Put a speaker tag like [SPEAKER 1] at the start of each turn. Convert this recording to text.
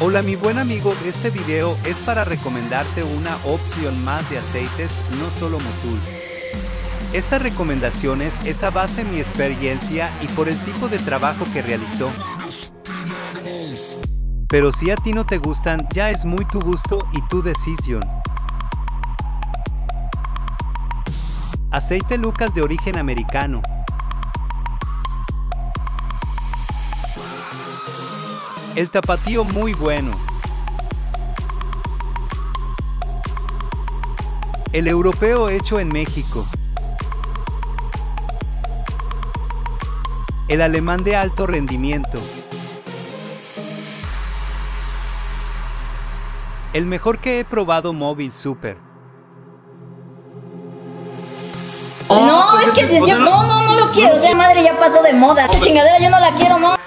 [SPEAKER 1] Hola mi buen amigo, este video es para recomendarte una opción más de aceites, no solo Motul. Estas recomendaciones es a base de mi experiencia y por el tipo de trabajo que realizó. Pero si a ti no te gustan, ya es muy tu gusto y tu decisión. Aceite Lucas de origen americano. El tapatío muy bueno. El europeo hecho en México. El alemán de alto rendimiento. El mejor que he probado móvil super.
[SPEAKER 2] No, es que ya, no, no, no lo quiero. Madre ya pasó de moda. Esta chingadera yo no la quiero, no.